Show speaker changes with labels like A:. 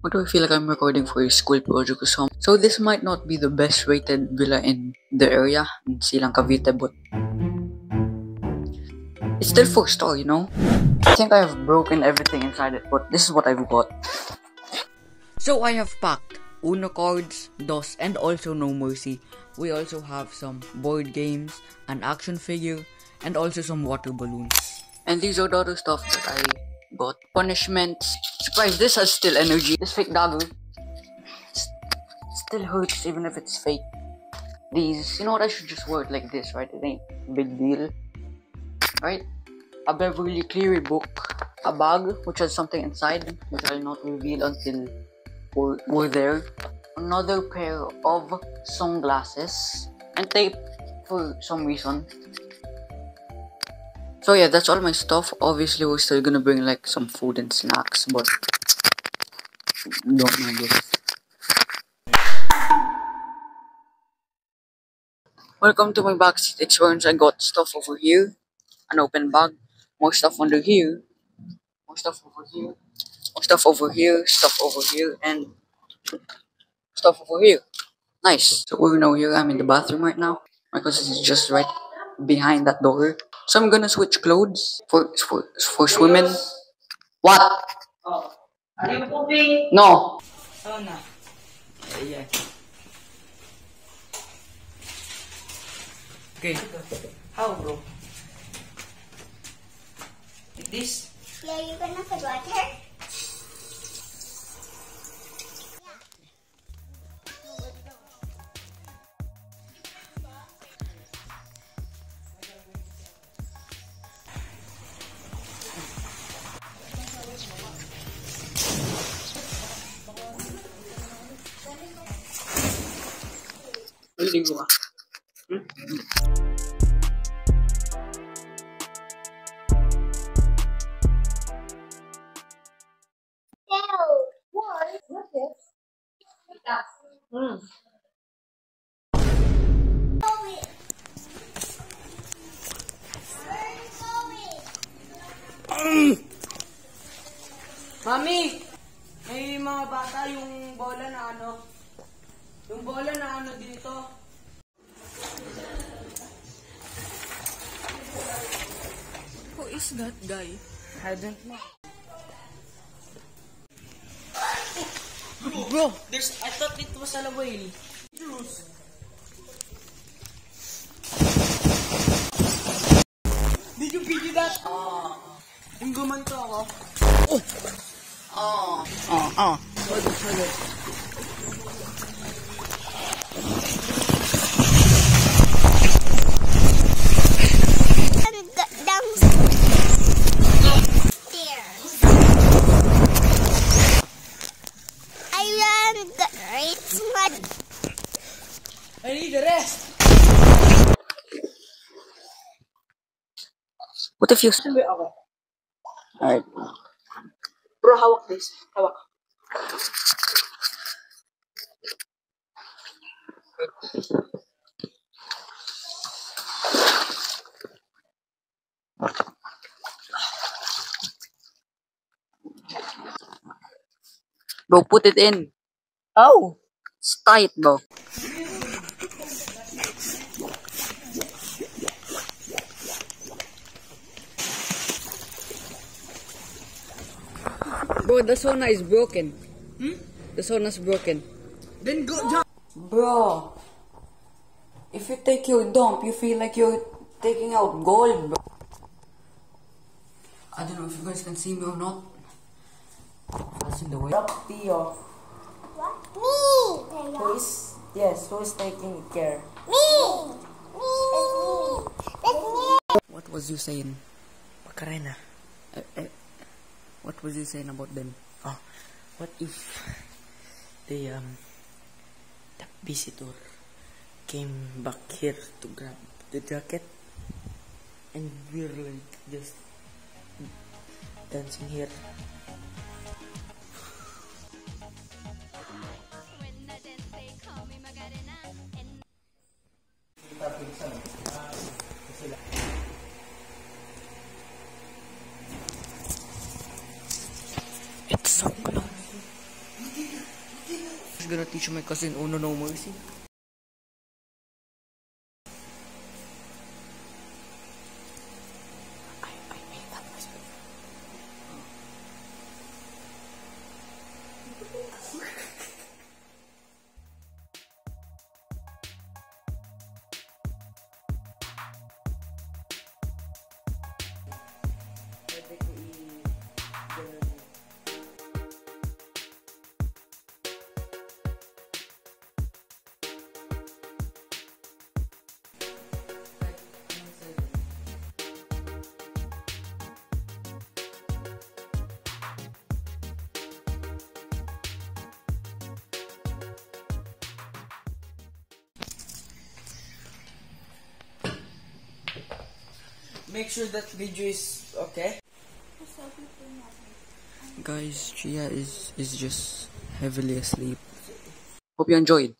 A: Why do I feel like I'm recording for a school project or something? So this might not be the best rated villa in the area, in Silang Cavite, but it's still 4 star, you know? I think I have broken everything inside it, but this is what I've got. So I have packed Uno cards, DOS, and also No Mercy. We also have some board games, an action figure, and also some water balloons. And these are the other stuff that I got. Punishments. Surprise, this has still energy. This fake dagger still hurts even if it's fake. These, you know what, I should just wear it like this, right? It ain't big deal. Right? A Beverly Cleary book. A bag, which has something inside, which I'll not reveal until we're, we're there. Another pair of sunglasses. And tape for some reason. So yeah, that's all my stuff. Obviously, we're still gonna bring like some food and snacks, but don't mind this. Welcome to my backseat experience. I got stuff over here, an open bag, more stuff under here, more stuff over here, more stuff over here, stuff over here, and stuff over here. Nice. So we're here. I'm in the bathroom right now. My cousin is just right behind that door. So I'm gonna switch clothes for for for swimming. What?
B: Oh. Are you pooping?
A: No.
B: Oh, no.
A: Yeah. Okay.
B: How, bro? Like this?
C: Yeah, you're gonna put water?
A: Maliligo ka.
B: Hmm.
C: It.
B: Mami! May mga bata yung bola na ano. Yung bola na ano dito.
A: Is that guy?
B: I don't know.
A: Bro, Bro,
B: There's, I thought it was a whale. Juice. Did you video that? Ah. Yung gumanto ako.
A: oh, oh.
B: Sorry, sorry.
C: And go downstairs. I ran the right mud.
B: I need the rest.
A: What if you?
B: Sabi ako.
A: Alright.
B: Bro, hawak this. Hawak.
A: Bro, put it in.
B: Oh.
A: It's tight, bro. Bro, the sauna is broken.
B: Hmm?
A: The sauna's broken.
B: Then go jump.
A: Bro, if you take your dump, you feel like you're taking out gold, bro. I don't know if you guys can see me or not. That's in the way.
B: Rock Tio.
C: What? Me.
B: Who is, yes, who is taking care?
C: Me. Me. That's me.
A: What was you saying?
B: Macarena.
A: Uh, uh, what was you saying about them?
B: Oh, what if the um the visitor came back here to grab the jacket and we're like just dancing here.
A: Gonna teach my cousin Uno No Mercy. Make sure that video is okay. Guys, Chia is is just heavily asleep.
D: Hope you enjoyed.